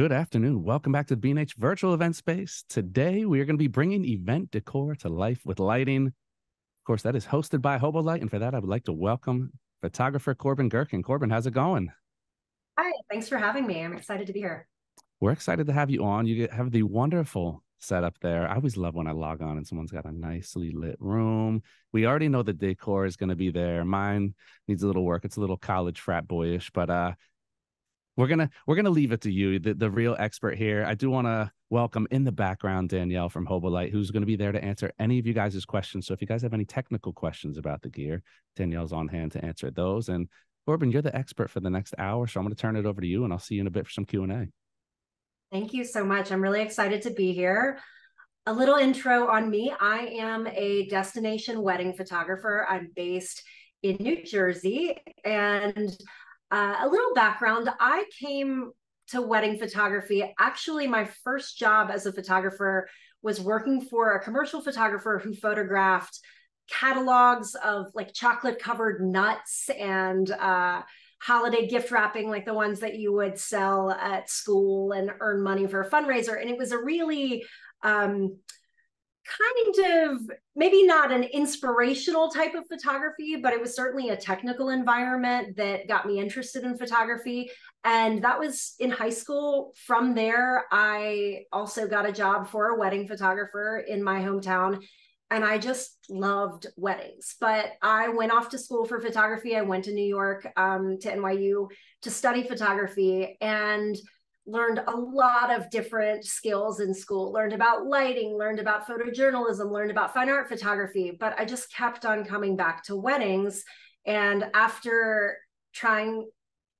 Good afternoon. Welcome back to the B&H virtual event space. Today, we are going to be bringing event decor to life with lighting. Of course, that is hosted by Hobolite. And for that, I would like to welcome photographer Corbin Gurkin. Corbin, how's it going? Hi, thanks for having me. I'm excited to be here. We're excited to have you on. You have the wonderful setup there. I always love when I log on and someone's got a nicely lit room. We already know the decor is going to be there. Mine needs a little work. It's a little college frat boyish, but uh we're gonna we're gonna leave it to you, the, the real expert here. I do want to welcome in the background Danielle from Hobolite, who's going to be there to answer any of you guys' questions. So if you guys have any technical questions about the gear, Danielle's on hand to answer those. And Corbin, you're the expert for the next hour, so I'm going to turn it over to you, and I'll see you in a bit for some Q and A. Thank you so much. I'm really excited to be here. A little intro on me. I am a destination wedding photographer. I'm based in New Jersey, and uh, a little background I came to wedding photography. Actually, my first job as a photographer was working for a commercial photographer who photographed catalogs of like chocolate covered nuts and uh, holiday gift wrapping, like the ones that you would sell at school and earn money for a fundraiser. And it was a really um, kind of maybe not an inspirational type of photography, but it was certainly a technical environment that got me interested in photography. And that was in high school. From there, I also got a job for a wedding photographer in my hometown. And I just loved weddings. But I went off to school for photography. I went to New York um, to NYU to study photography. And learned a lot of different skills in school learned about lighting learned about photojournalism learned about fine art photography but i just kept on coming back to weddings. And after trying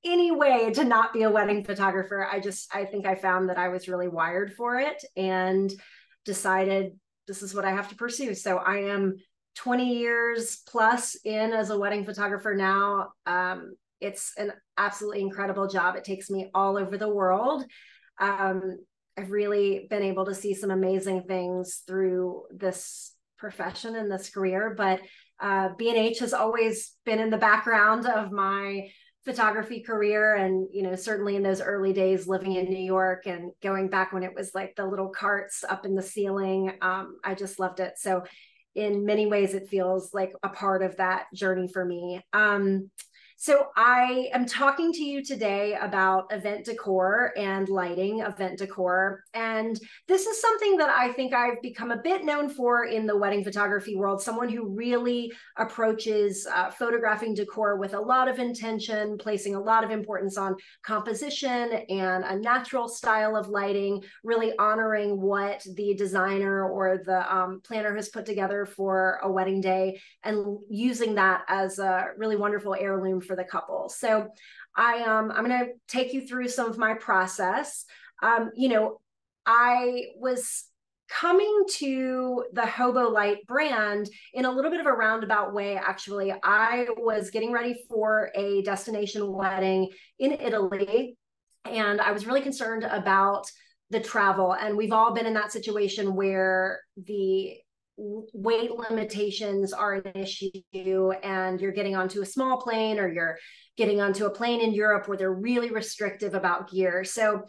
any way to not be a wedding photographer i just i think i found that i was really wired for it and decided this is what i have to pursue. So i am 20 years plus in as a wedding photographer now. Um, it's an absolutely incredible job. It takes me all over the world. Um, I've really been able to see some amazing things through this profession and this career, but uh, B&H has always been in the background of my photography career and you know certainly in those early days living in new york and going back when it was like the little carts up in the ceiling um, i just loved it so in many ways it feels like a part of that journey for me um, so, I am talking to you today about event decor and lighting event decor. And this is something that I think I've become a bit known for in the wedding photography world someone who really approaches uh, photographing decor with a lot of intention, placing a lot of importance on composition and a natural style of lighting, really honoring what the designer or the um, planner has put together for a wedding day and using that as a really wonderful heirloom for the couple. So I um I'm going to take you through some of my process. Um, you know, I was coming to the Hobolite brand in a little bit of a roundabout way actually i was getting ready for a destination wedding in italy and i was really concerned about the travel and we've all been in that situation where the weight limitations are an issue and you're getting onto a small plane or you're getting onto a plane in Europe where they're really restrictive about gear. So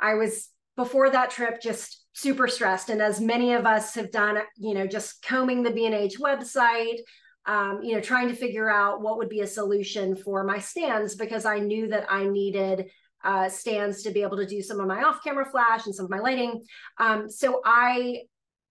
I was before that trip just super stressed and as many of us have done you know just combing the B&H website um, you know trying to figure out what would be a solution for my stands because I knew that I needed uh, stands to be able to do some of my off-camera flash and some of my lighting. Um, so I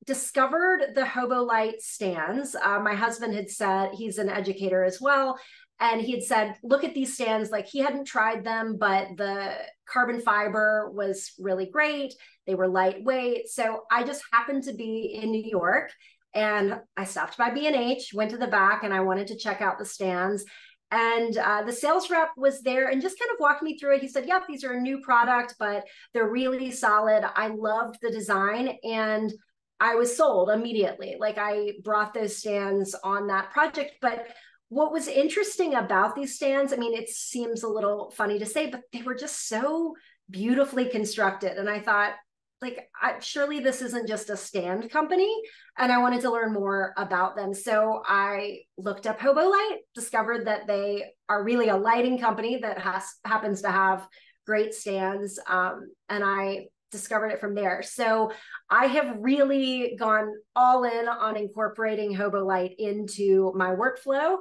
discovered the Hobolite stands. Uh, my husband had said he's an educator as well. And he had said, look at these stands. Like he hadn't tried them, but the carbon fiber was really great. They were lightweight. So I just happened to be in New York and I stopped by B&H, went to the back and I wanted to check out the stands. And uh, the sales rep was there and just kind of walked me through it. He said, Yep, these are a new product, but they're really solid. I loved the design. And I was sold immediately. Like I brought those stands on that project. But what was interesting about these stands, I mean, it seems a little funny to say, but they were just so beautifully constructed. And I thought, like, I, surely this isn't just a stand company. And I wanted to learn more about them. So I looked up Hobolite, discovered that they are really a lighting company that has happens to have great stands. Um, and I discovered it from there. So I have really gone all in on incorporating Hobolite into my workflow.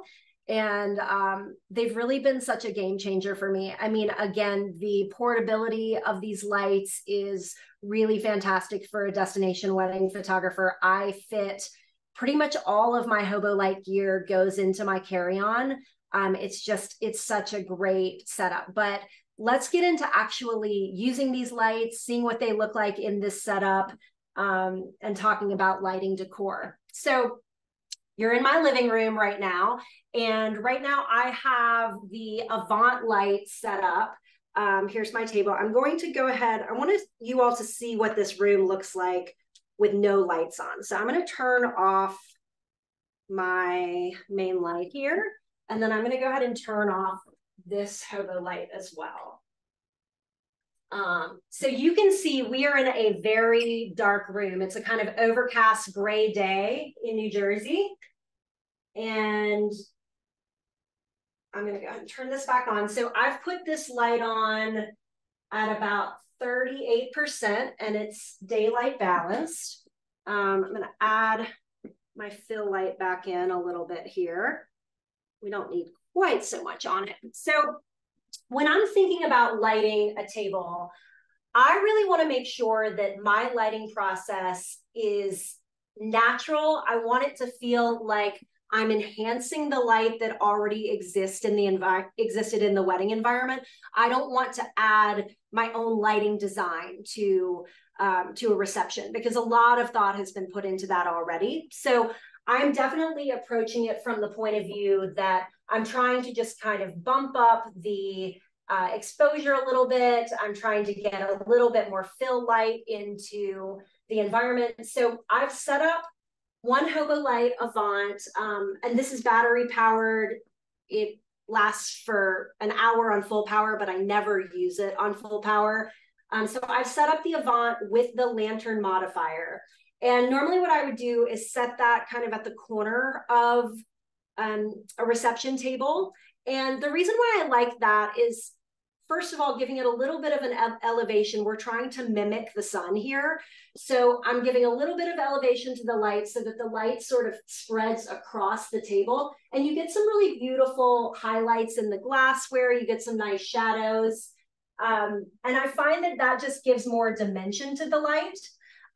And um, they've really been such a game changer for me. I mean, again, the portability of these lights is really fantastic for a destination wedding photographer. I fit pretty much all of my Hobolite gear goes into my carry-on. Um, it's just, it's such a great setup. But let's get into actually using these lights, seeing what they look like in this setup, um, and talking about lighting decor. So you're in my living room right now. And right now I have the Avant light set up. Um, here's my table. I'm going to go ahead. I want you all to see what this room looks like with no lights on. So I'm going to turn off my main light here. And then I'm going to go ahead and turn off this Hobolite as well. Um, so you can see we are in a very dark room. It's a kind of overcast gray day in New Jersey. And I'm going to go ahead and turn this back on. So I've put this light on at about 38% and it's daylight balanced. Um, I'm going to add my fill light back in a little bit here. We don't need quite so much on it. So when I'm thinking about lighting a table, I really want to make sure that my lighting process is natural. I want it to feel like I'm enhancing the light that already exists in the envi- existed in the wedding environment. I don't want to add my own lighting design to um, to a reception because a lot of thought has been put into that already. So I'm definitely approaching it from the point of view that I'm trying to just kind of bump up the uh, exposure a little bit. I'm trying to get a little bit more fill light into the environment. So I've set up one Hobolite Avant, um, and this is battery powered. It lasts for an hour on full power, but I never use it on full power. Um, so I've set up the Avant with the lantern modifier. And normally what I would do is set that kind of at the corner of um, a reception table. And the reason why I like that is, first of all, giving it a little bit of an elevation. We're trying to mimic the sun here. So I'm giving a little bit of elevation to the light so that the light sort of spreads across the table. And you get some really beautiful highlights in the glassware. You get some nice shadows. Um, and I find that that just gives more dimension to the light.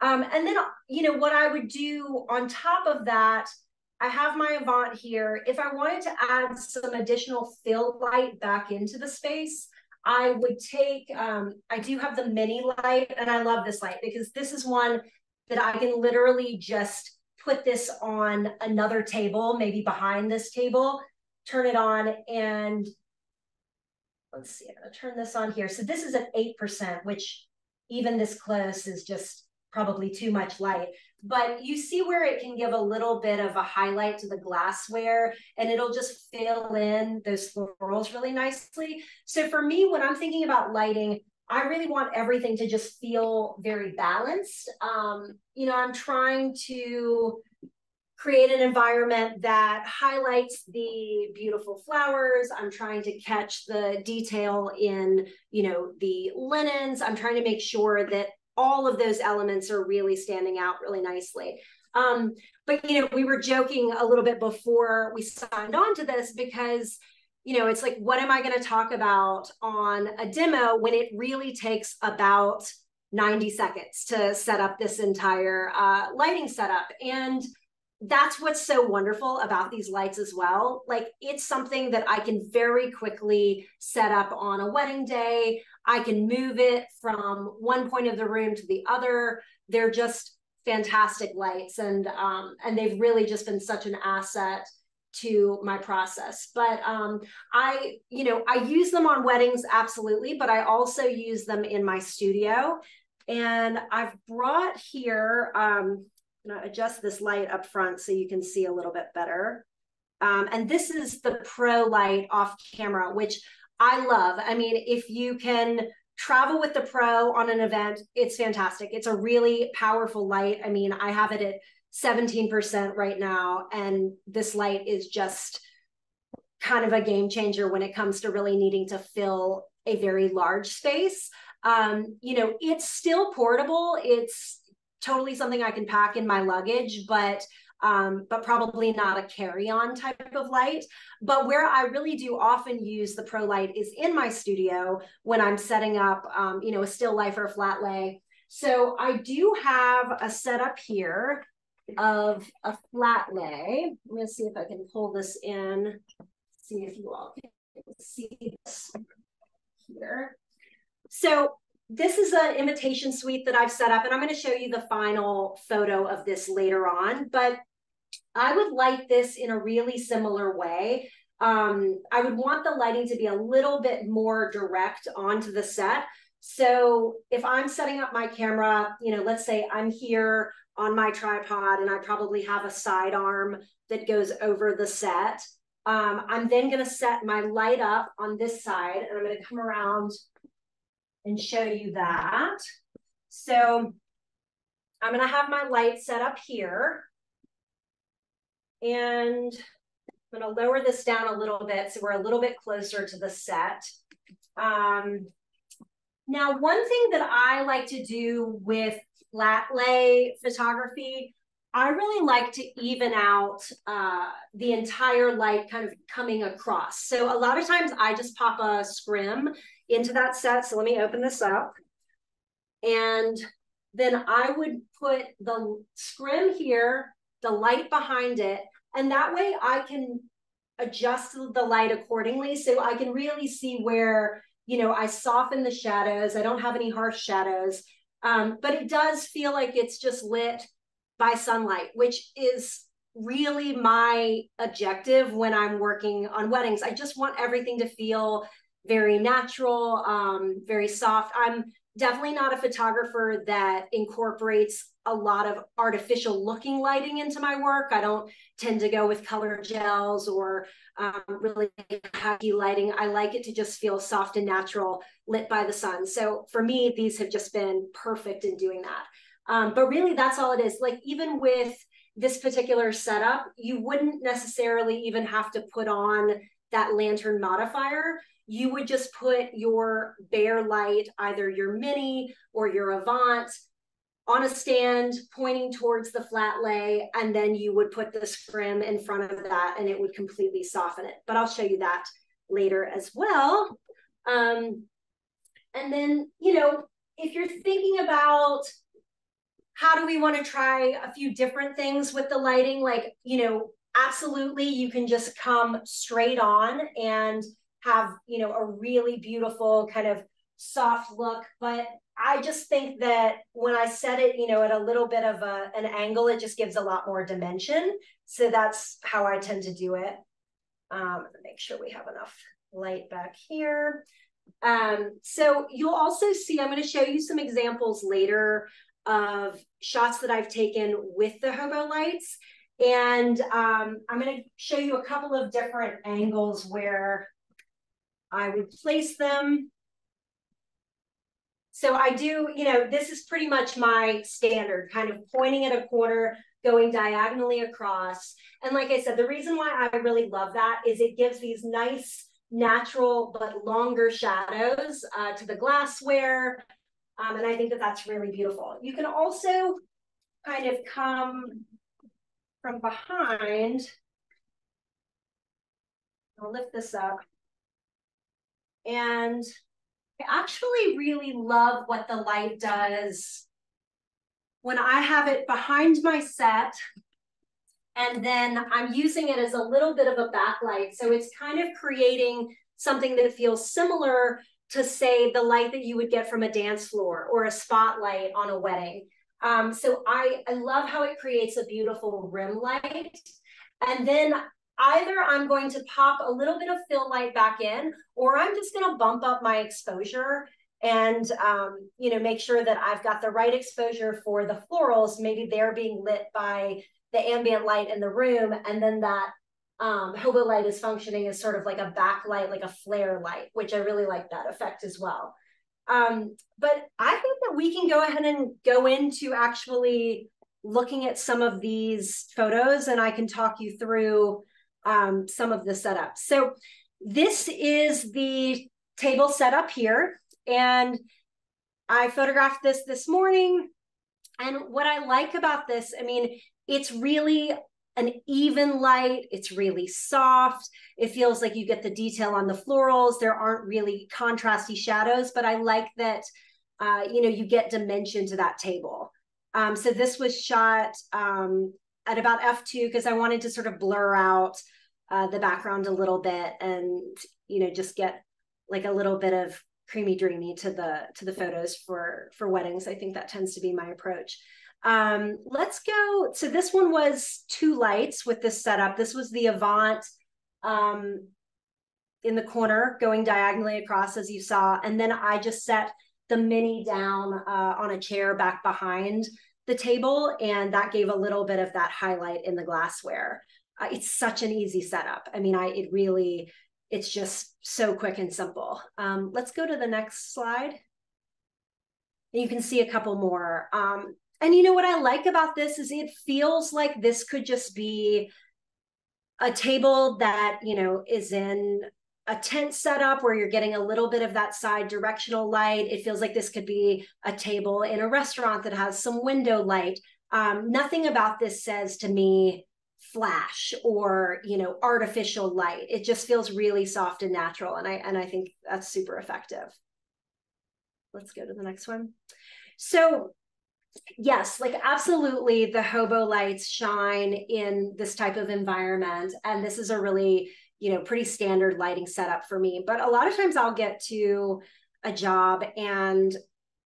Um, and then, you know, what I would do on top of that, I have my Avant here. If I wanted to add some additional fill light back into the space, I would take, um, I do have the mini light and I love this light because this is one that I can literally just put this on another table, maybe behind this table, turn it on and let's see, I'm gonna turn this on here. So this is at 8%, which even this close is just probably too much light. But you see where it can give a little bit of a highlight to the glassware and it'll just fill in those florals really nicely. So for me, when I'm thinking about lighting, I really want everything to just feel very balanced. Um, you know, I'm trying to create an environment that highlights the beautiful flowers i'm trying to catch the detail in you know the linens i'm trying to make sure that all of those elements are really standing out really nicely. Um, but you know, we were joking a little bit before we signed on to this because you know, it's like, what am I going to talk about on a demo when it really takes about 90 seconds to set up this entire uh, lighting setup? And that's what's so wonderful about these lights as well. Like it's something that I can very quickly set up on a wedding day. I can move it from one point of the room to the other. They're just fantastic lights and um, and they've really just been such an asset to my process but um, i you know i use them on weddings absolutely but i also use them in my studio and i've brought here um, I'm going to adjust this light up front so you can see a little bit better. Um, and this is the pro light off camera, which I love. I mean, if you can travel with the pro on an event, it's fantastic. It's a really powerful light. I mean, I have it at 17% right now, and this light is just kind of a game changer when it comes to really needing to fill a very large space. Um, you know, it's still portable. It's totally something I can pack in my luggage, but um, but probably not a carry-on type of light. But where I really do often use the Pro Light is in my studio when I'm setting up, um, you know, a still life or a flat lay. So I do have a setup here of a flat lay. I'm going to see if I can pull this in, see if you all can see this here. So this is an invitation suite that I've set up, and I'm going to show you the final photo of this later on. But I would light this in a really similar way. Um, I would want the lighting to be a little bit more direct onto the set. So if I'm setting up my camera, you know, let's say I'm here on my tripod and I probably have a side arm that goes over the set. Um, I'm then going to set my light up on this side and I'm going to come around and show you that. So I'm going to have my light set up here. And I'm going to lower this down a little bit so we're a little bit closer to the set. Um, now, one thing that I like to do with flat lay photography, I really like to even out uh, the entire light kind of coming across. So a lot of times I just pop a scrim into that set. So let me open this up. And then I would put the scrim here, the light behind it, and that way I can adjust the light accordingly. So I can really see where, you know, I soften the shadows. I don't have any harsh shadows. Um, but it does feel like it's just lit by sunlight, which is really my objective when I'm working on weddings. I just want everything to feel very natural, um, very soft. I'm definitely not a photographer that incorporates a lot of artificial looking lighting into my work. I don't tend to go with color gels or um, really heavy lighting. I like it to just feel soft and natural, lit by the sun. So for me, these have just been perfect in doing that. Um, but really, that's all it is. Like, even with this particular setup, you wouldn't necessarily even have to put on that lantern modifier you would just put your bare light, either your mini or your Avant, on a stand pointing towards the flat lay, and then you would put the scrim in front of that and it would completely soften it. But I'll show you that later as well. Um, and then, you know, if you're thinking about how do we want to try a few different things with the lighting, like, you know, absolutely you can just come straight on and have you know a really beautiful kind of soft look. But i just think that when i set it you know at a little bit of a, an angle it just gives a lot more dimension. So that's how i tend to do it. Um, make sure we have enough light back here. Um, so you'll also see i'm going to show you some examples later of shots that i've taken with the Hobolites. And um, i'm going to show you a couple of different angles where I would place them. So I do, you know, this is pretty much my standard, kind of pointing at a corner, going diagonally across. And like I said, the reason why I really love that is it gives these nice, natural, but longer shadows uh, to the glassware. Um, and I think that that's really beautiful. You can also kind of come from behind. I'll lift this up. And I actually really love what the light does when I have it behind my set and then I'm using it as a little bit of a backlight. So it's kind of creating something that feels similar to say the light that you would get from a dance floor or a spotlight on a wedding. Um, so I, I love how it creates a beautiful rim light. And then either I'm going to pop a little bit of fill light back in, or I'm just going to bump up my exposure and um, you know make sure that I've got the right exposure for the florals. Maybe they're being lit by the ambient light in the room, and then that um, Hobolite is functioning as sort of like a backlight, like a flare light, which I really like that effect as well. Um, but I think that we can go ahead and go into actually looking at some of these photos, and I can talk you through um, some of the setup. So this is the table setup here. And I photographed this this morning. And what I like about this, I mean, it's really an even light. It's really soft. It feels like you get the detail on the florals. There aren't really contrasty shadows, but I like that, uh, you know, you get dimension to that table. Um, so this was shot um, at about f2 because I wanted to sort of blur out uh, the background a little bit and you know just get like a little bit of creamy dreamy to the to the photos for for weddings. I think that tends to be my approach. Um, let's go. So this one was two lights with this setup. This was the Avant um, in the corner going diagonally across as you saw. And then I just set the mini down uh, on a chair back behind the table. And that gave a little bit of that highlight in the glassware. Uh, it's such an easy setup. I mean, I it really, it's just so quick and simple. Um, let's go to the next slide. You can see a couple more. Um, and you know what I like about this is it feels like this could just be a table that, you know, is in a tent setup where you're getting a little bit of that side directional light. It feels like this could be a table in a restaurant that has some window light. Um, nothing about this says to me flash or you know artificial light. It just feels really soft and natural, and I and I think that's super effective. Let's go to the next one. So yes like absolutely the Hobolites shine in this type of environment and this is a really you know pretty standard lighting setup for me but a lot of times i'll get to a job and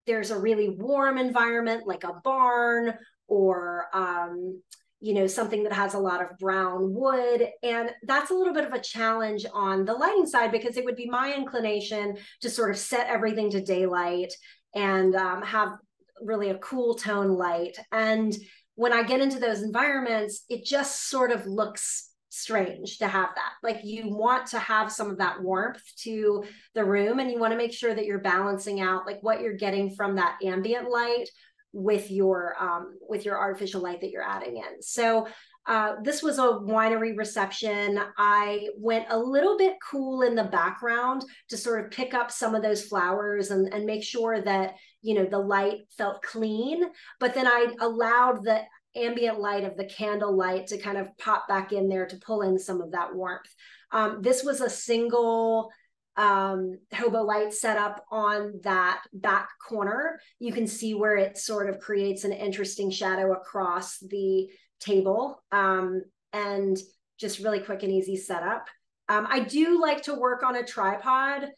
there's a really warm environment like a barn or um, you know something that has a lot of brown wood and that's a little bit of a challenge on the lighting side because it would be my inclination to sort of set everything to daylight and um, have really a cool tone light. And when I get into those environments, it just sort of looks strange to have that. Like you want to have some of that warmth to the room and you want to make sure that you're balancing out like what you're getting from that ambient light with your um with your artificial light that you're adding in. So uh, this was a winery reception. I went a little bit cool in the background to sort of pick up some of those flowers and, and make sure that, you know, the light felt clean. But then I allowed the ambient light of the candle light to kind of pop back in there to pull in some of that warmth. Um, this was a single um, Hobolite set up on that back corner. You can see where it sort of creates an interesting shadow across the table um, and just really quick and easy setup. Um, I do like to work on a tripod.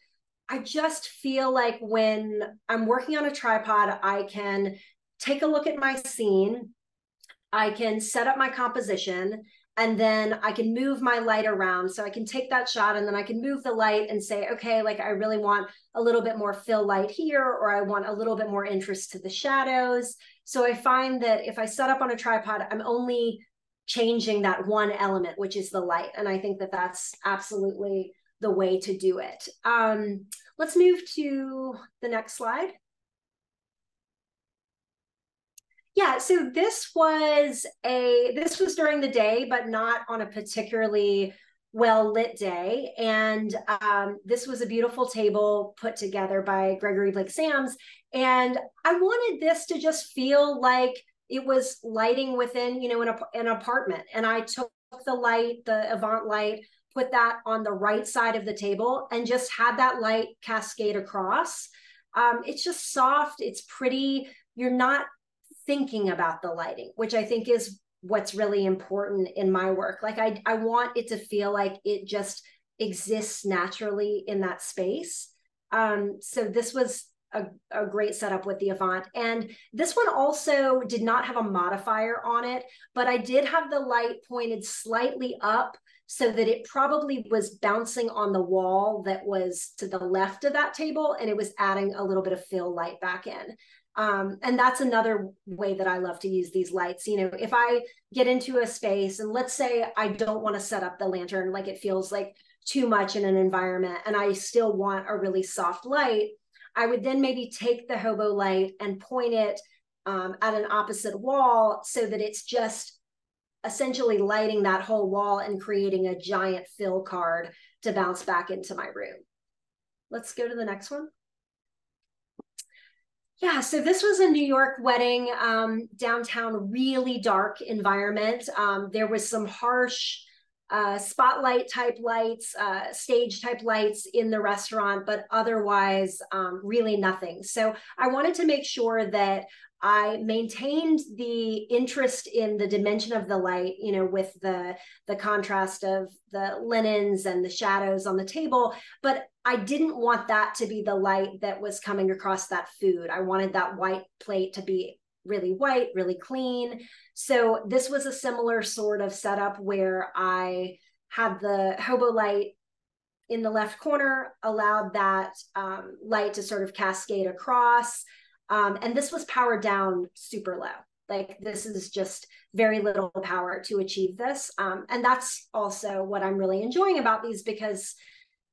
I just feel like when I'm working on a tripod, I can take a look at my scene, I can set up my composition, and then I can move my light around. So I can take that shot and then I can move the light and say, okay, like I really want a little bit more fill light here, or I want a little bit more interest to the shadows. So I find that if I set up on a tripod, I'm only changing that one element, which is the light. And I think that that's absolutely the way to do it. Um, let's move to the next slide. Yeah, so this was a this was during the day, but not on a particularly well lit day. And um, this was a beautiful table put together by Gregory Blake Sams. And I wanted this to just feel like it was lighting within, you know, an, an apartment. And I took the light, the Avant light, put that on the right side of the table and just had that light cascade across. Um, it's just soft, it's pretty. You're not thinking about the lighting, which I think is what's really important in my work. Like I I want it to feel like it just exists naturally in that space. Um, so this was a, a great setup with the Avant. And this one also did not have a modifier on it, but I did have the light pointed slightly up so that it probably was bouncing on the wall that was to the left of that table and it was adding a little bit of fill light back in. Um, and that's another way that I love to use these lights. You know, if I get into a space and let's say I don't want to set up the lantern, like it feels like too much in an environment, and I still want a really soft light, I would then maybe take the Hobolite and point it um, at an opposite wall so that it's just essentially lighting that whole wall and creating a giant fill card to bounce back into my room. let's go to the next one. Yeah, so this was a New York wedding, um, downtown, really dark environment. Um, there was some harsh uh, spotlight type lights, uh, stage type lights in the restaurant, but otherwise, um, really nothing. So I wanted to make sure that I maintained the interest in the dimension of the light, you know, with the the contrast of the linens and the shadows on the table, but I didn't want that to be the light that was coming across that food. I wanted that white plate to be really white, really clean. So this was a similar sort of setup where I had the Hobolite in the left corner, allowed that um, light to sort of cascade across. Um, and this was powered down super low. Like this is just very little power to achieve this. Um, and that's also what I'm really enjoying about these because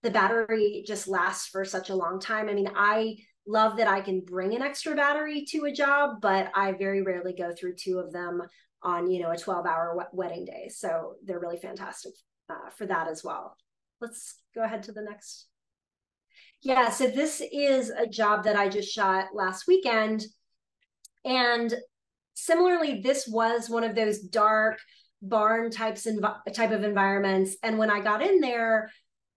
the battery just lasts for such a long time. I mean, I love that I can bring an extra battery to a job, but I very rarely go through two of them on, you know, a 12 hour wedding day. So they're really fantastic uh, for that as well. Let's go ahead to the next yeah, so this is a job that I just shot last weekend. And similarly, this was one of those dark barn types env- type of environments. And when I got in there,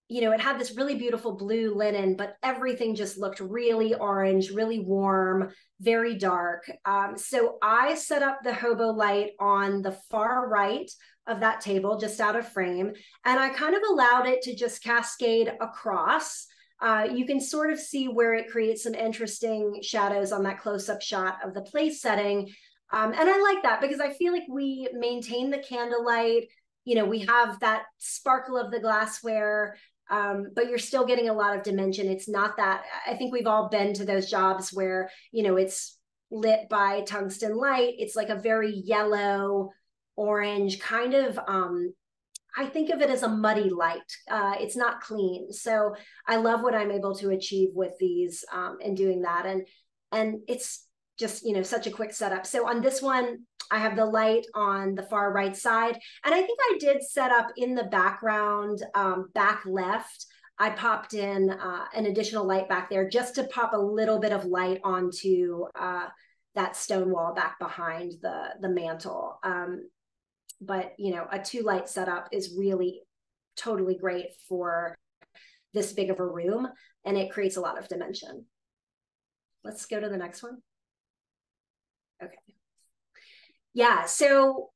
you know, it had this really beautiful blue linen, but everything just looked really orange, really warm, very dark. Um, so I set up the Hobolite on the far right of that table, just out of frame, and I kind of allowed it to just cascade across uh, you can sort of see where it creates some interesting shadows on that close-up shot of the place setting. Um, and I like that because I feel like we maintain the candlelight. You know, we have that sparkle of the glassware, um, but you're still getting a lot of dimension. It's not that, I think we've all been to those jobs where, you know, it's lit by tungsten light. It's like a very yellow, orange kind of um, I think of it as a muddy light. Uh, it's not clean. So I love what I'm able to achieve with these um, and doing that. And and it's just you know such a quick setup. So on this one, I have the light on the far right side, and I think I did set up in the background, um, back left. I popped in uh, an additional light back there just to pop a little bit of light onto uh, that stone wall back behind the the mantle. Um, but you know a two light setup is really totally great for this big of a room and it creates a lot of dimension let's go to the next one okay yeah so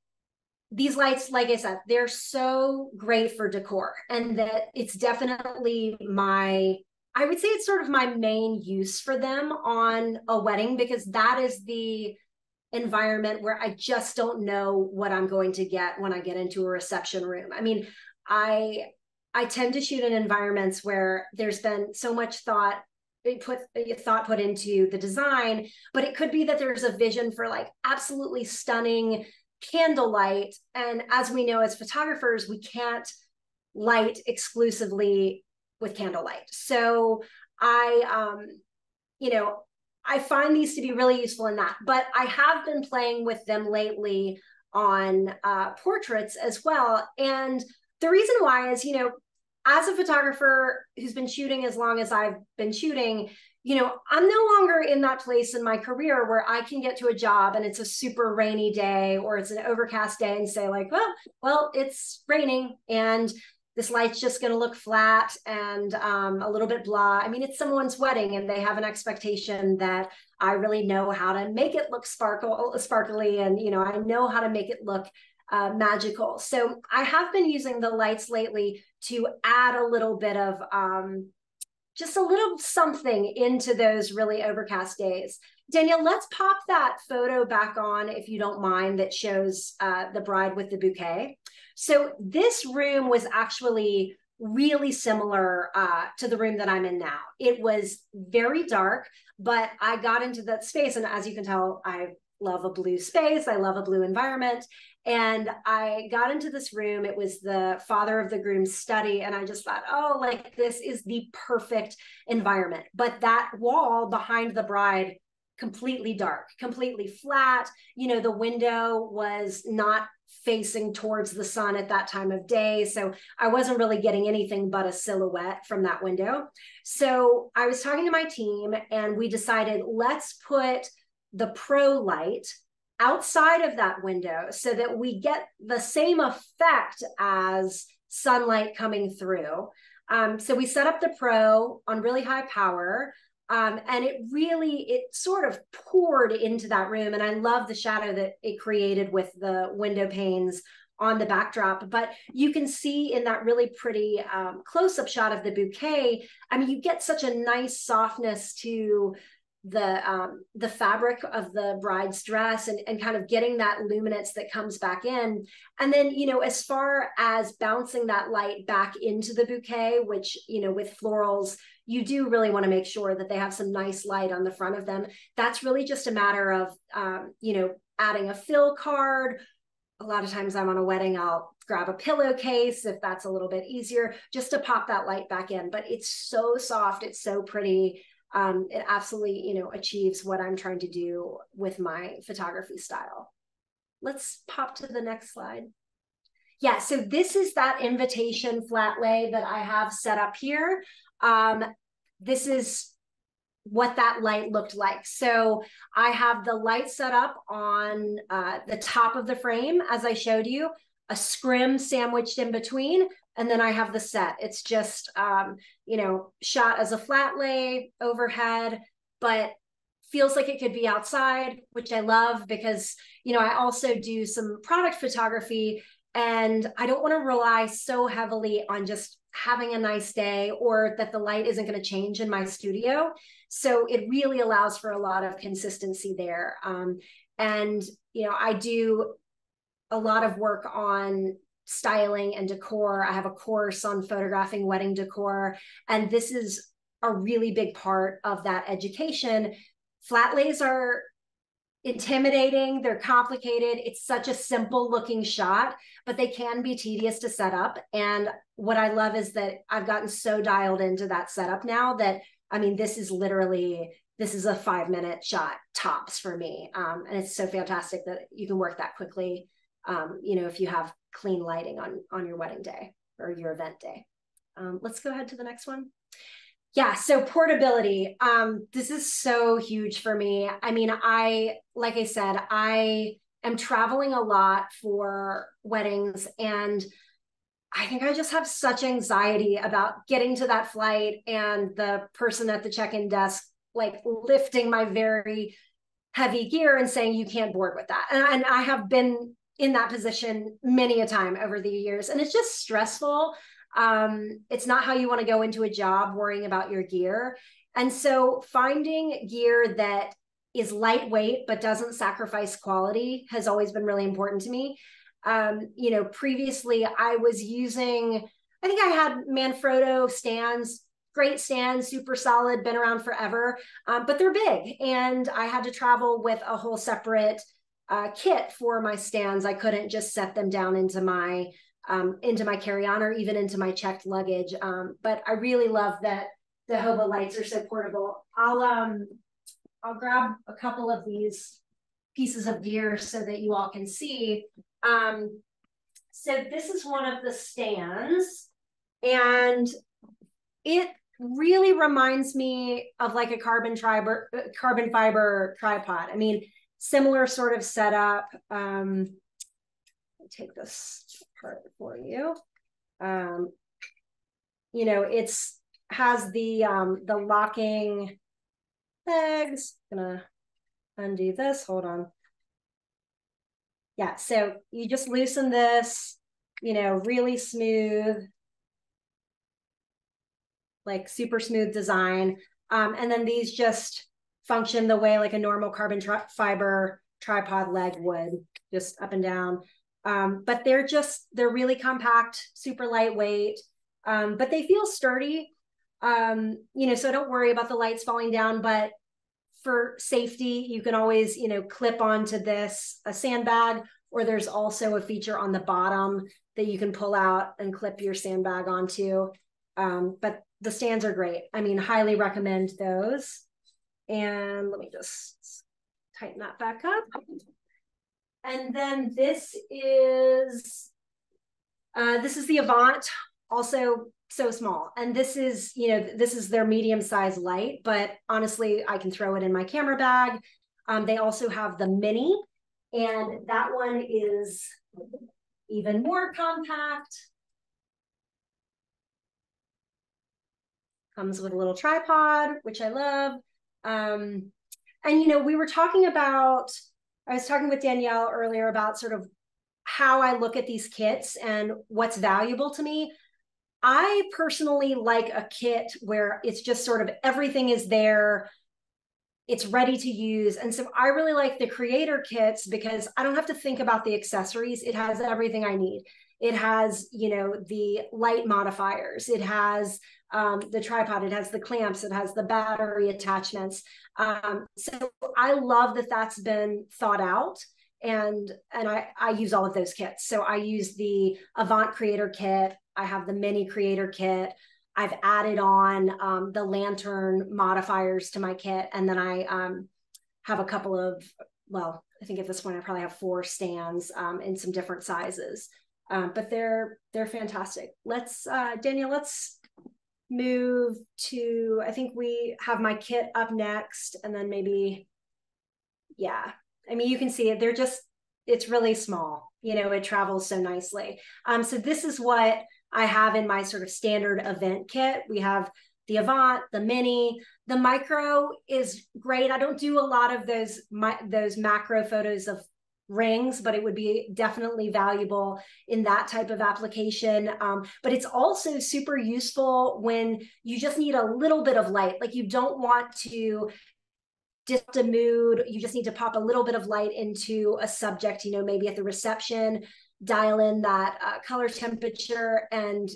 these lights like i said they're so great for decor and that it's definitely my i would say it's sort of my main use for them on a wedding because that is the environment where I just don't know what I'm going to get when I get into a reception room. I mean, I I tend to shoot in environments where there's been so much thought put thought put into the design, but it could be that there's a vision for like absolutely stunning candlelight. And as we know as photographers, we can't light exclusively with candlelight. So I um you know I find these to be really useful in that. But I have been playing with them lately on uh, portraits as well. And the reason why is, you know, as a photographer who's been shooting as long as I've been shooting, you know, I'm no longer in that place in my career where I can get to a job and it's a super rainy day or it's an overcast day and say like, well, well, it's raining and this light's just going to look flat and um, a little bit blah. I mean, it's someone's wedding and they have an expectation that I really know how to make it look sparkle, sparkly, and you know, I know how to make it look uh, magical. So I have been using the lights lately to add a little bit of um, just a little something into those really overcast days. Danielle, let's pop that photo back on if you don't mind that shows uh, the bride with the bouquet. So this room was actually really similar uh, to the room that I'm in now. It was very dark, but I got into that space. And as you can tell, I love a blue space, I love a blue environment. And I got into this room. It was the father of the groom's study. And I just thought, oh, like this is the perfect environment. But that wall behind the bride completely dark, completely flat. You know, the window was not facing towards the sun at that time of day. So I wasn't really getting anything but a silhouette from that window. So I was talking to my team and we decided let's put the pro light outside of that window so that we get the same effect as sunlight coming through. Um, so we set up the pro on really high power. Um, and it really it sort of poured into that room and i love the shadow that it created with the window panes on the backdrop but you can see in that really pretty um, close-up shot of the bouquet i mean you get such a nice softness to the um, the fabric of the bride's dress and, and kind of getting that luminance that comes back in. And then you know as far as bouncing that light back into the bouquet which you know with florals you do really want to make sure that they have some nice light on the front of them. That's really just a matter of um, you know adding a fill card. A lot of times i'm on a wedding i'll grab a pillowcase if that's a little bit easier just to pop that light back in. But it's so soft it's so pretty um, it absolutely you know achieves what i'm trying to do with my photography style. Let's pop to the next slide. Yeah so this is that invitation flat lay that i have set up here. Um, this is what that light looked like. So I have the light set up on uh, the top of the frame, as I showed you, a scrim sandwiched in between, and then I have the set. It's just, um, you know, shot as a flat lay overhead, but feels like it could be outside, which I love because, you know, I also do some product photography and I don't want to rely so heavily on just having a nice day or that the light isn't going to change in my studio. So it really allows for a lot of consistency there. Um, and, you know, I do a lot of work on styling and decor. I have a course on photographing wedding decor, and this is a really big part of that education. Flat lays are intimidating, they're complicated. It's such a simple looking shot, but they can be tedious to set up. And what I love is that I've gotten so dialed into that setup now that I mean, this is literally this is a five minute shot tops for me. Um, and it's so fantastic that you can work that quickly. Um, you know, if you have clean lighting on on your wedding day or your event day. Um, let's go ahead to the next one. Yeah, so portability. Um, this is so huge for me. I mean, I like I said, I am traveling a lot for weddings and I think I just have such anxiety about getting to that flight and the person at the check-in desk like lifting my very heavy gear and saying you can't board with that. And, and I have been in that position many a time over the years and it's just stressful um, it's not how you want to go into a job worrying about your gear. And so finding gear that is lightweight but doesn't sacrifice quality has always been really important to me. Um, you know, previously I was using, I think I had Manfrotto stands, great stands, super solid, been around forever, um, but they're big. And I had to travel with a whole separate uh, kit for my stands. I couldn't just set them down into my um, into my carry-on or even into my checked luggage. Um, but I really love that the Hobolites are so portable. I'll um I'll grab a couple of these pieces of gear so that you all can see. Um, so this is one of the stands and it really reminds me of like a carbon fiber carbon fiber tripod. I mean, similar sort of setup. Um, take this part for you. Um, you know, it's has the um, the locking legs. Gonna undo this. Hold on. Yeah, so you just loosen this, you know, really smooth, like super smooth design. Um, and then these just function the way like a normal carbon tri fiber tripod leg would, just up and down. Um, but they're just they're really compact, super lightweight, um, but they feel sturdy. Um, you know, so don't worry about the lights falling down. But for safety, you can always you know clip onto this a sandbag, or there's also a feature on the bottom that you can pull out and clip your sandbag onto. Um, but the stands are great. I mean, highly recommend those. And let me just tighten that back up. and then this is uh, this is the Avant, also so small. And this is, you know, this is their medium size light, but honestly, I can throw it in my camera bag. Um, they also have the mini, and that one is even more compact. Comes with a little tripod, which I love. Um, and, you know, we were talking about, I was talking with Danielle earlier about sort of how I look at these kits and what's valuable to me. I personally like a kit where it's just sort of everything is there, it's ready to use. And so I really like the creator kits because I don't have to think about the accessories. It has everything I need. It has, you know, the light modifiers. It has um, the tripod. It has the clamps. It has the battery attachments. Um, so I love that that's been thought out and and I, I use all of those kits. So I use the Avant Creator Kit. I have the Mini Creator Kit. I've added on um, the lantern modifiers to my kit, and then I um, have a couple of well, I think at this point I probably have four stands um, in some different sizes, um, but they're they're fantastic. Let's uh, Daniel, let's move to. I think we have my kit up next, and then maybe yeah I mean, you can see it. They're just, it's really small. You know, it travels so nicely. Um, so this is what I have in my sort of standard event kit. We have the Avant, the Mini, the Micro is great. I don't do a lot of those my, those macro photos of rings, but it would be definitely valuable in that type of application. Um, but it's also super useful when you just need a little bit of light. Like you don't want to just a mood. You just need to pop a little bit of light into a subject, you know, maybe at the reception, dial in that uh, color temperature and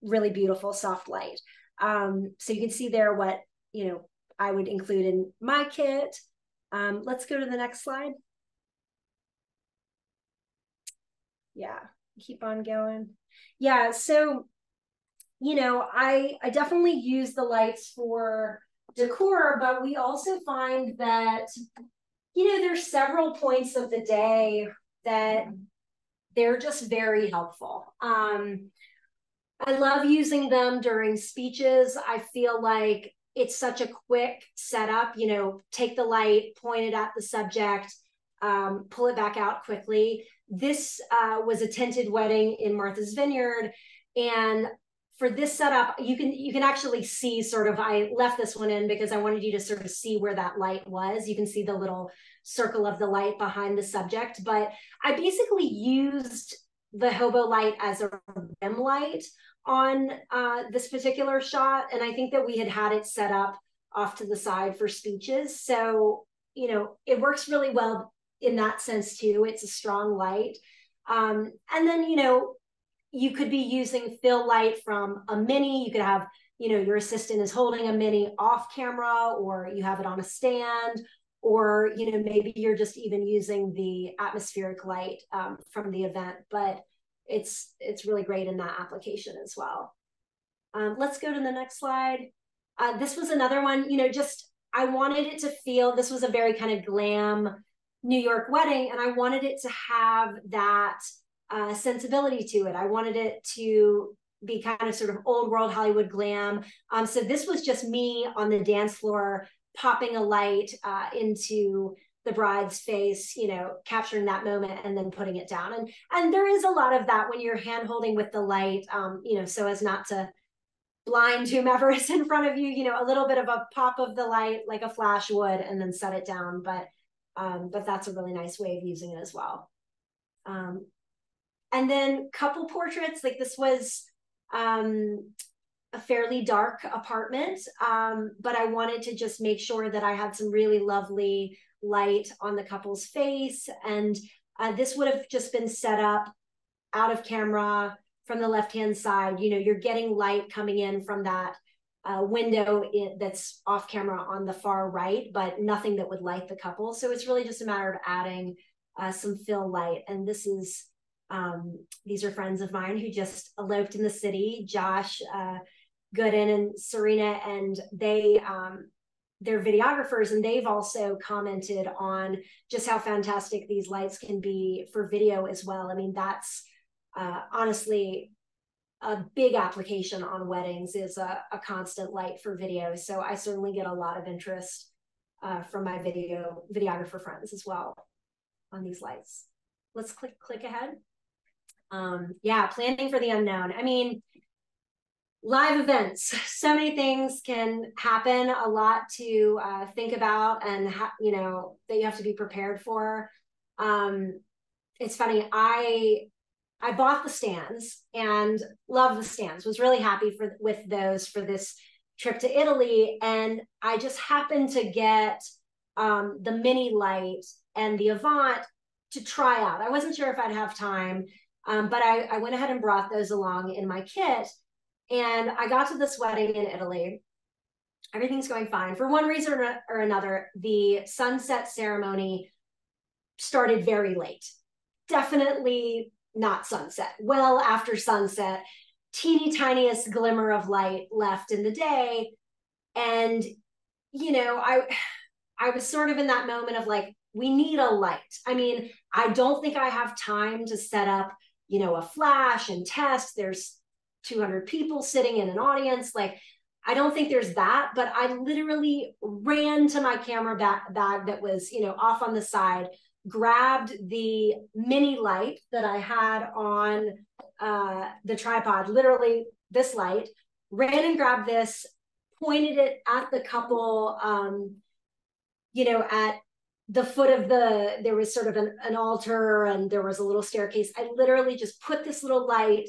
really beautiful soft light. Um, so you can see there what, you know, I would include in my kit. Um, let's go to the next slide. Yeah, keep on going. Yeah, so, you know, I, I definitely use the lights for decor, but we also find that, you know, there's several points of the day that they're just very helpful. Um, I love using them during speeches. I feel like it's such a quick setup, you know, take the light, point it at the subject, um, pull it back out quickly. This uh, was a tinted wedding in Martha's Vineyard. And for this setup, you can you can actually see sort of I left this one in because I wanted you to sort of see where that light was. You can see the little circle of the light behind the subject, but I basically used the Hobolite as a rim light on uh, this particular shot, and I think that we had had it set up off to the side for speeches, so you know it works really well in that sense too. It's a strong light. Um, and then, you know, you could be using fill light from a mini. You could have, you know, your assistant is holding a mini off camera, or you have it on a stand, or you know, maybe you're just even using the atmospheric light um, from the event. But it's it's really great in that application as well. Um, let's go to the next slide. Uh, this was another one, you know, just I wanted it to feel this was a very kind of glam New York wedding, and I wanted it to have that uh, sensibility to it. I wanted it to be kind of sort of old world Hollywood glam. Um, so this was just me on the dance floor popping a light uh, into the bride's face, you know, capturing that moment and then putting it down. And and there is a lot of that when you're hand holding with the light, um, you know, so as not to blind whomever is in front of you, you know, a little bit of a pop of the light like a flash would and then set it down. But um, but that's a really nice way of using it as well. Um, and then couple portraits like this was um, a fairly dark apartment um, but i wanted to just make sure that i had some really lovely light on the couple's face and uh, this would have just been set up out of camera from the left hand side you know you're getting light coming in from that uh, window in, that's off camera on the far right but nothing that would light the couple. So it's really just a matter of adding uh, some fill light. And this is um, these are friends of mine who just eloped in the city, Josh uh, Gooden and Serena, and they um, their videographers and they've also commented on just how fantastic these lights can be for video as well. I mean that's uh, honestly a big application on weddings is a, a, constant light for video. So i certainly get a lot of interest uh, from my video videographer friends as well on these lights. Let's click click ahead. Um yeah planning for the unknown. I mean live events. So many things can happen a lot to uh, think about and you know that you have to be prepared for. Um, it's funny i i bought the stands and love the stands was really happy for with those for this trip to italy and i just happened to get um, the mini light and the avant to try out i wasn't sure if i'd have time um, but I, I went ahead and brought those along in my kit and I got to this wedding in Italy. Everything's going fine. For one reason or another, the sunset ceremony started very late. Definitely not sunset. Well after sunset, teeny tiniest glimmer of light left in the day. And, you know, I I was sort of in that moment of like, we need a light. I mean, I don't think I have time to set up, you know, a flash and test. There's 200 people sitting in an audience. Like, I don't think there's that, but I literally ran to my camera bag, bag that was, you know, off on the side, grabbed the mini light that I had on uh, the tripod, literally this light, ran and grabbed this, pointed it at the couple, um, you know, at the foot of the, there was sort of an, an altar and there was a little staircase. I literally just put this little light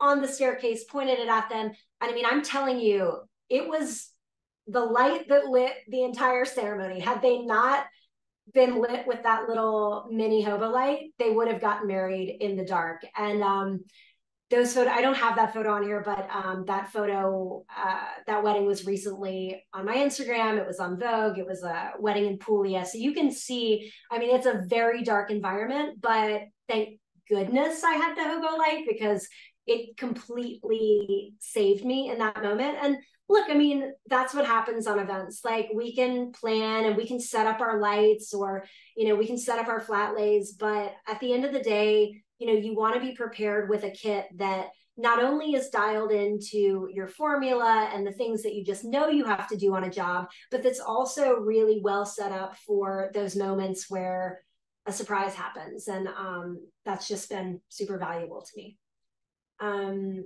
on the staircase, pointed it at them. And I mean, I'm telling you, it was the light that lit the entire ceremony. Had they not been lit with that little mini Hobolite, they would have gotten married in the dark. And um, those photo, I don't have that photo on here, but um, that photo, uh, that wedding was recently on my Instagram. It was on Vogue. It was a wedding in Puglia. So you can see, I mean, it's a very dark environment, but thank goodness I had the Hobolite because it completely saved me in that moment. And look, I mean, that's what happens on events. Like we can plan and we can set up our lights or, you know, we can set up our flat lays. But at the end of the day, you know, you want to be prepared with a kit that not only is dialed into your formula and the things that you just know you have to do on a job, but that's also really well set up for those moments where a surprise happens. And um, that's just been super valuable to me um,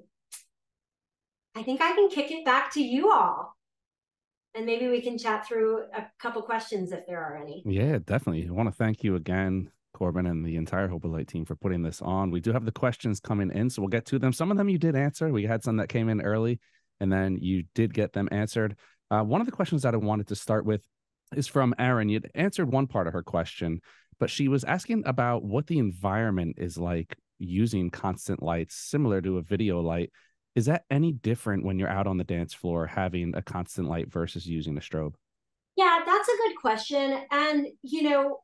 I think I can kick it back to you all. And maybe we can chat through a couple questions if there are any. Yeah, definitely. I want to thank you again, Corbin, and the entire Hobolite team for putting this on. We do have the questions coming in, so we'll get to them. Some of them you did answer. We had some that came in early, and then you did get them answered. Uh, one of the questions that I wanted to start with is from Aaron. You answered one part of her question, but she was asking about what the environment is like using constant lights similar to a video light is that any different when you're out on the dance floor having a constant light versus using a strobe yeah that's a good question and you know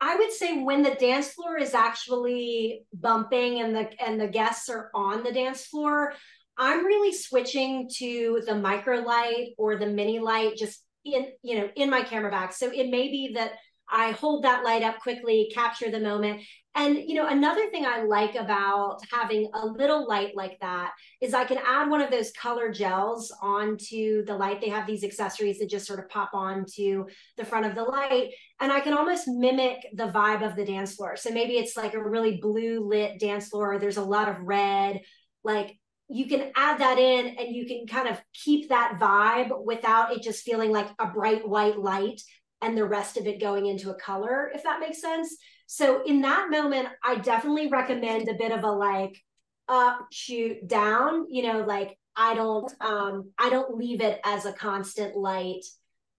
i would say when the dance floor is actually bumping and the and the guests are on the dance floor i'm really switching to the micro light or the mini light just in you know in my camera bag so it may be that I hold that light up quickly, capture the moment. And you know, another thing I like about having a little light like that is I can add one of those color gels onto the light. They have these accessories that just sort of pop onto the front of the light, and I can almost mimic the vibe of the dance floor. So maybe it's like a really blue lit dance floor. There's a lot of red, like you can add that in and you can kind of keep that vibe without it just feeling like a bright white light and the rest of it going into a color, if that makes sense. So in that moment, I definitely recommend a bit of a like up, shoot, down, you know, like I don't um I don't leave it as a constant light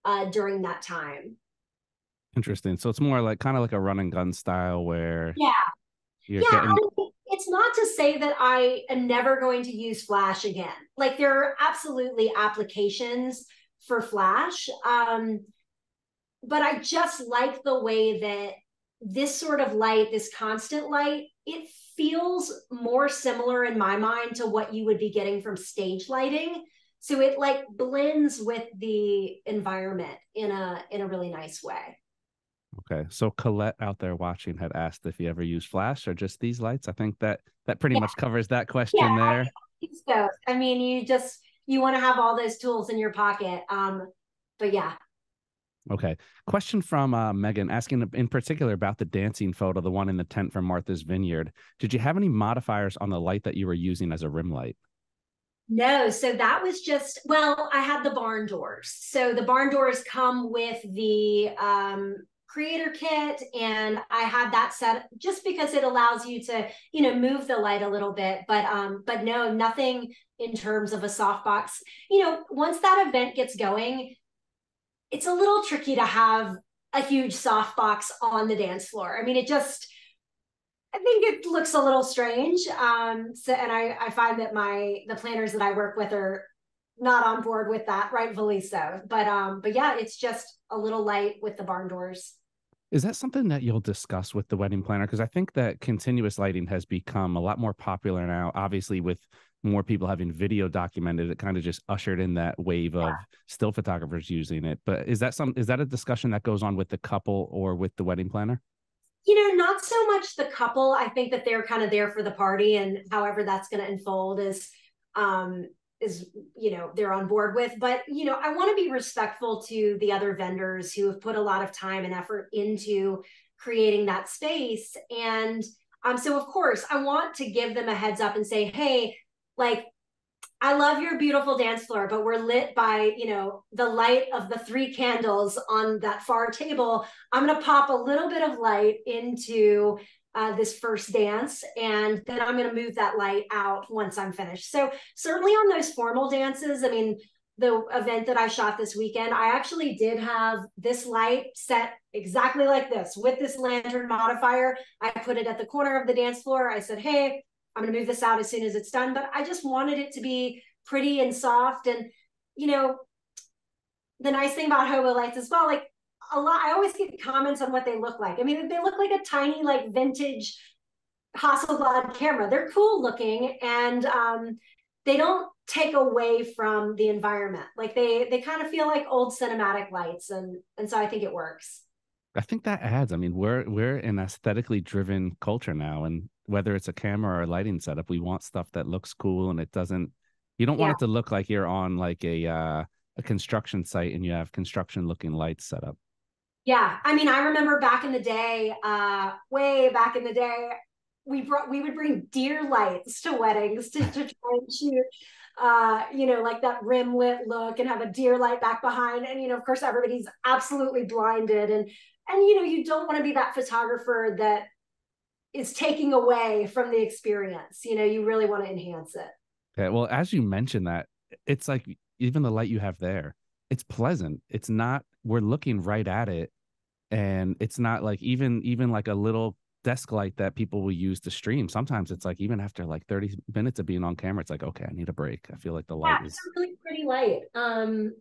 uh during that time. Interesting. So it's more like kind of like a run and gun style where yeah. yeah, getting... I mean, it's not to say that I am never going to use Flash again. Like there are absolutely applications for Flash. Um, but I just like the way that this sort of light, this constant light, it feels more similar in my mind to what you would be getting from stage lighting. so it like blends with the environment in a in a really nice way. Okay, so Colette out there watching had asked if you ever use flash or just these lights. I think that that pretty yeah. much covers that question yeah, there. I so. I mean, you just you want to have all those tools in your pocket. Um, but yeah. Okay. Question from uh, Megan asking in particular about the dancing photo, the one in the tent from Martha's Vineyard. Did you have any modifiers on the light that you were using as a rim light? No, so that was just well, I had the barn doors. So the barn doors come with the um creator kit and I had that set just because it allows you to, you know, move the light a little bit, but um but no, nothing in terms of a softbox. You know, once that event gets going, it's a little tricky to have a huge softbox on the dance floor. I mean, it just I think it looks a little strange. Um, so, and I, I find that my the planners that I work with are not on board with that, rightfully so. But um, but yeah, it's just a little light with the barn doors. Is that something that you'll discuss with the wedding planner? Because I think that continuous lighting has become a lot more popular now. Obviously, with more people having video documented, it kind of just ushered in that wave yeah. of still photographers using it. But is that some is that a discussion that goes on with the couple or with the wedding planner? you know, not so much the couple. I think that they're kind of there for the party and however that's going to unfold is um is you know they're on board with but you know i want to be respectful to the other vendors who have put a lot of time and effort into creating that space and um so of course i want to give them a heads up and say hey like I love your beautiful dance floor, but we're lit by, you know, the light of the three candles on that far table. I'm going to pop a little bit of light into uh, this first dance, and then I'm going to move that light out once I'm finished. So, certainly on those formal dances, I mean, the event that I shot this weekend, I actually did have this light set exactly like this with this lantern modifier. I put it at the corner of the dance floor. I said, Hey, I'm going to move this out as soon as it's done. But I just wanted it to be pretty and soft. And, you know, the nice thing about Hobolites as well, like a lot, I always get comments on what they look like. I mean, they look like a tiny, like vintage Hasselblad camera. They're cool looking and um, they don't take away from the environment. Like they they kind of feel like old cinematic lights, and and so I think it works. I think that adds. I mean, we're we're an aesthetically driven culture now, and whether it's a camera or a lighting setup, we want stuff that looks cool and it doesn't. You don't want yeah. it to look like you're on like a uh, a construction site and you have construction looking lights set up. Yeah, I mean, I remember back in the day, uh, way back in the day, we brought we would bring deer lights to weddings to, to try and shoot uh, you know, like that rim lit look and have a deer light back behind. And, you know, of course, everybody's absolutely blinded. And and you know you don't want to be that photographer that is taking away from the experience. You know you really want to enhance it. Yeah well as you mentioned that it's like even the light you have there it's pleasant. It's not we're looking right at it and it's not like even even like a little desk light that people will use to stream. Sometimes it's like even after like 30 minutes of being on camera it's like okay i need a break. I feel like the light yeah, is really pretty light. Um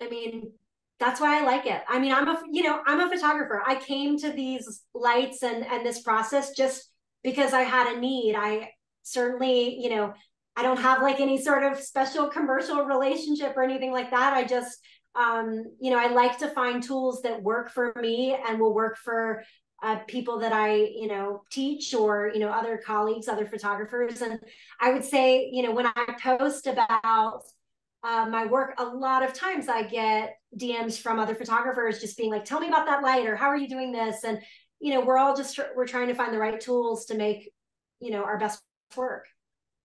i mean that's why I like it. I mean, I'm a you know, I'm a photographer. I came to these lights and and this process just because I had a need. I certainly, you know, I don't have like any sort of special commercial relationship or anything like that. I just um, you know, I like to find tools that work for me and will work for uh, people that I, you know, teach or, you know, other colleagues, other photographers. And I would say, you know, when I post about uh, my work, a lot of times I get DMs from other photographers just being like, tell me about that light or how are you doing this? And, you know, we're all just, we're trying to find the right tools to make, you know, our best work.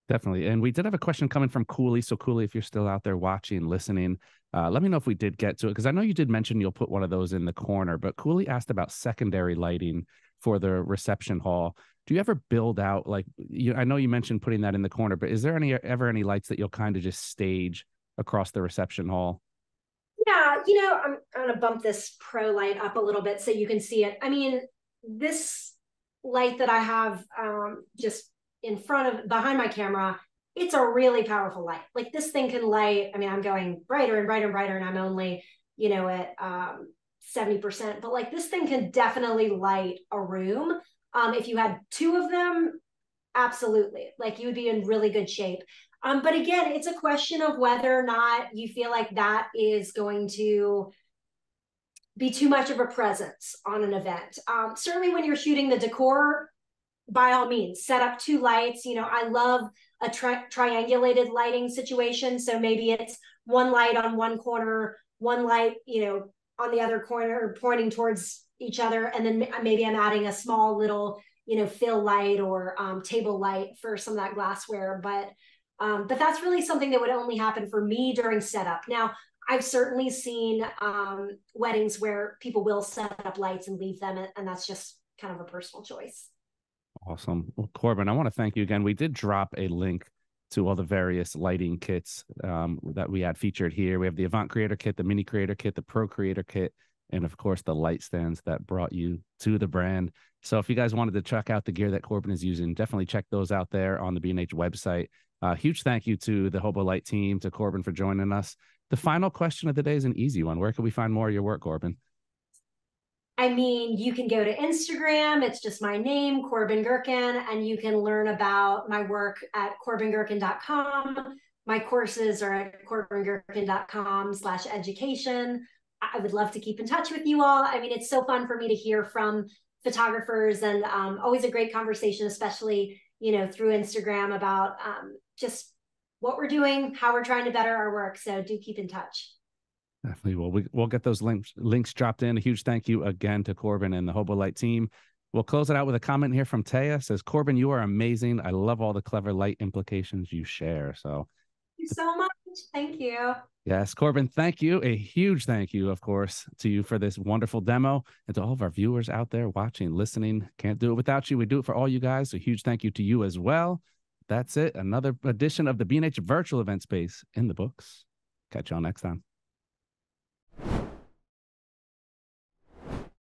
Definitely. And we did have a question coming from Cooley. So, Cooley, if you're still out there watching, listening, uh, let me know if we did get to it because I know you did mention you'll put one of those in the corner. But Cooley asked about secondary lighting for the reception hall. Do you ever build out like you? I know you mentioned putting that in the corner, but is there any ever any lights that you'll kind of just stage across the reception hall? Yeah, you know, I'm, I'm going to bump this pro light up a little bit so you can see it. I mean, this light that I have um, just in front of behind my camera, it's a really powerful light. Like this thing can light. I mean, I'm going brighter and brighter and brighter, and I'm only, you know, at um, 70%. But like this thing can definitely light a room. Um, if you had two of them, absolutely. Like you would be in really good shape. Um, but again, it's a question of whether or not you feel like that is going to be too much of a presence on an event. Um, certainly, when you're shooting the decor, by all means, set up two lights. You know, I love a tri- triangulated lighting situation. So maybe it's one light on one corner, one light, you know, on the other corner, pointing towards each other, and then maybe I'm adding a small little, you know, fill light or um, table light for some of that glassware. But um, but that's really something that would only happen for me during setup. Now, I've certainly seen um, weddings where people will set up lights and leave them, and that's just kind of a personal choice. Awesome. Well, Corbin, I want to thank you again. We did drop a link to all the various lighting kits um, that we had featured here. We have the Avant Creator Kit, the Mini Creator Kit, the Pro Creator Kit, and of course the light stands that brought you to the brand. So if you guys wanted to check out the gear that Corbin is using, definitely check those out there on the B&H website. Uh, huge thank you to the Hobolite team, to Corbin for joining us. The final question of the day is an easy one. Where can we find more of your work, Corbin? I mean, you can go to Instagram. It's just my name, Corbin Gurkin, and you can learn about my work at corbingurkin.com. My courses are at corbingurkin.com slash education. I would love to keep in touch with you all. I mean, it's so fun for me to hear from photographers and um, always a great conversation, especially, you know, through Instagram about um, just what we're doing, how we're trying to better our work. So do keep in touch. Definitely. Well, we, we'll get those links links dropped in. A huge thank you again to Corbin and the Hobolite team. We'll close it out with a comment here from Taya. Says Corbin, you are amazing. I love all the clever light implications you share. So, thank you so much. Thank you. Yes, Corbin, thank you. A huge thank you, of course, to you for this wonderful demo and to all of our viewers out there watching, listening. Can't do it without you. We do it for all you guys. So, huge thank you to you as well. That's it. Another edition of the B&H virtual event space in the books. Catch y'all next time.